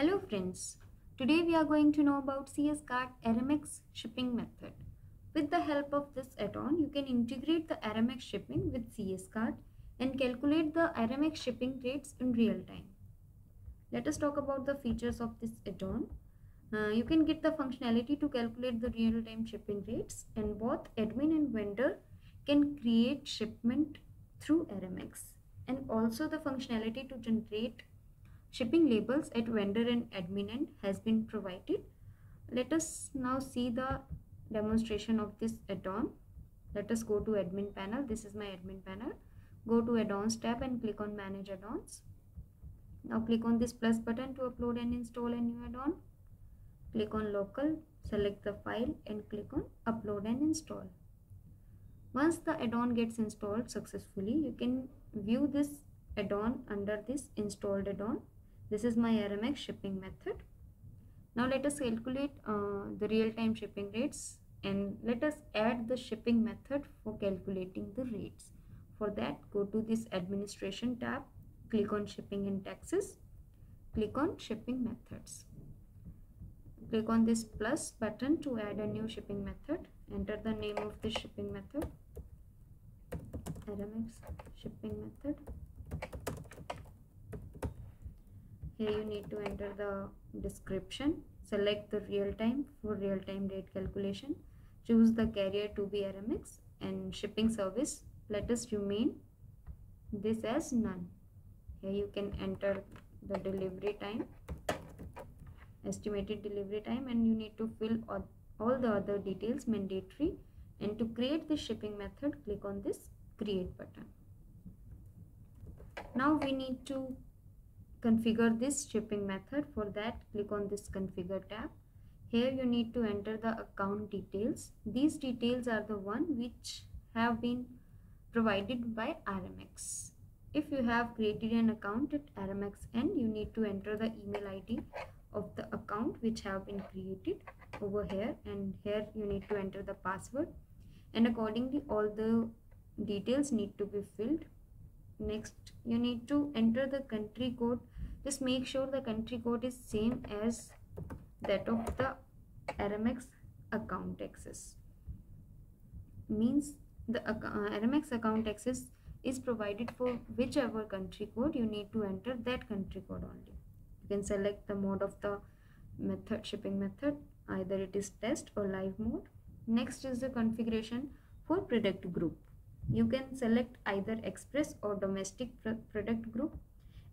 Hello friends, today we are going to know about CS Cart Aramex shipping method. With the help of this add-on, you can integrate the Aramex shipping with CS Cart and calculate the Aramex shipping rates in real time. Let us talk about the features of this add-on. Uh, you can get the functionality to calculate the real-time shipping rates and both admin and vendor can create shipment through Aramex and also the functionality to generate shipping labels at vendor and admin end has been provided. Let us now see the demonstration of this add-on. Let us go to admin panel. This is my admin panel. Go to add-ons tab and click on manage add-ons. Now click on this plus button to upload and install a new add-on. Click on local, select the file and click on upload and install. Once the add-on gets installed successfully, you can view this add-on under this installed add-on this is my Aramex shipping method. Now let us calculate uh, the real-time shipping rates and let us add the shipping method for calculating the rates. For that go to this administration tab, click on shipping and taxes, click on shipping methods. Click on this plus button to add a new shipping method. Enter the name of the shipping method. Aramex shipping method here you need to enter the description. Select the real time for real time rate calculation. Choose the carrier to be Aramex and shipping service. Let us remain this as none. Here you can enter the delivery time estimated delivery time and you need to fill all, all the other details mandatory. And to create the shipping method click on this create button. Now we need to configure this shipping method. For that click on this configure tab. Here you need to enter the account details. These details are the one which have been provided by Aramex. if you have created an account at Aramex and you need to enter the email ID of the account which have been created over here and here you need to enter the password. And accordingly all the details need to be filled next you need to enter the country code. Just make sure the country code is same as that of the Aramex account access. Means the uh, Aramex account access is provided for whichever country code you need to enter that country code only. You can select the mode of the method shipping method. Either it is test or live mode. Next is the configuration for product group you can select either express or domestic product group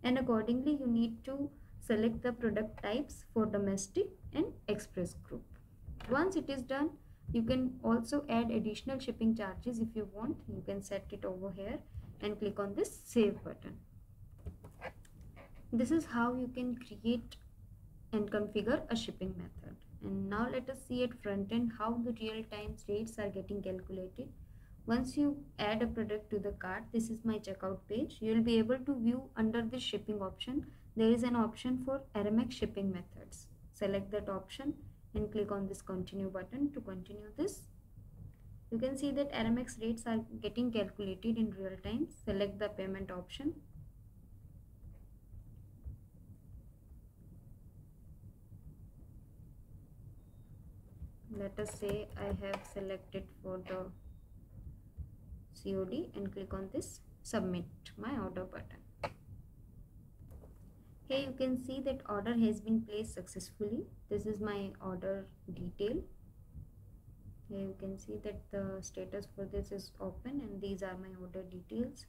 and accordingly you need to select the product types for domestic and express group. Once it is done you can also add additional shipping charges if you want. You can set it over here and click on this save button. This is how you can create and configure a shipping method. And now let us see at front end how the real time rates are getting calculated once you add a product to the cart this is my checkout page you will be able to view under the shipping option there is an option for Aramex shipping methods. Select that option and click on this continue button to continue this. You can see that Aramex rates are getting calculated in real time. Select the payment option. Let us say I have selected for the COD and click on this submit my order button. Here you can see that order has been placed successfully. This is my order detail. Here you can see that the status for this is open and these are my order details.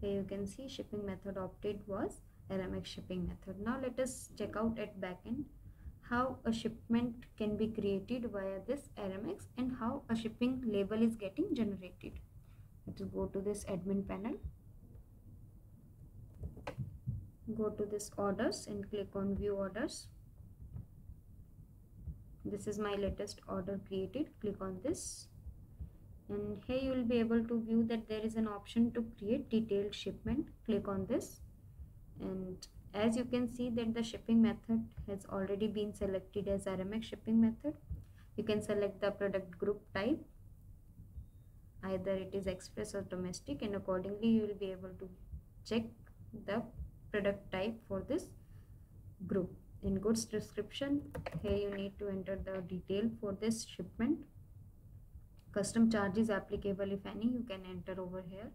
Here you can see shipping method opted was Aramex shipping method. Now let us check out at backend how a shipment can be created via this Aramex and how a shipping label is getting generated us go to this admin panel. Go to this orders and click on view orders. This is my latest order created. Click on this. And here you will be able to view that there is an option to create detailed shipment. Click on this. And as you can see that the shipping method has already been selected as Aramex shipping method. You can select the product group type either it is express or domestic and accordingly you will be able to check the product type for this group. In goods description here you need to enter the detail for this shipment. Custom charges applicable if any you can enter over here.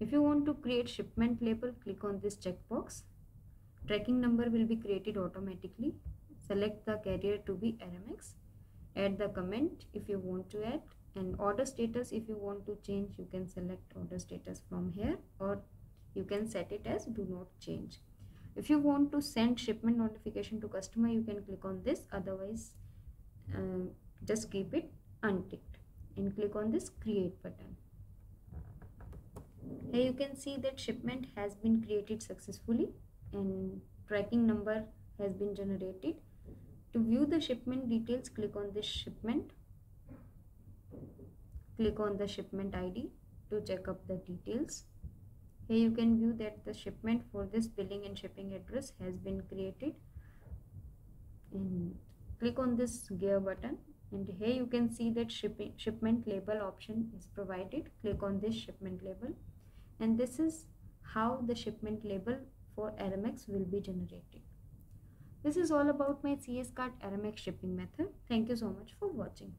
If you want to create shipment label click on this checkbox. Tracking number will be created automatically. Select the carrier to be Aramex add the comment if you want to add and order status if you want to change you can select order status from here or you can set it as do not change. If you want to send shipment notification to customer you can click on this. Otherwise uh, just keep it unticked and click on this create button. Here you can see that shipment has been created successfully and tracking number has been generated. To view the shipment details click on this shipment click on the shipment id to check up the details here you can view that the shipment for this billing and shipping address has been created and click on this gear button and here you can see that shipping shipment label option is provided click on this shipment label and this is how the shipment label for Aramex will be generated. This is all about my CS Cart Aramex shipping method. Thank you so much for watching.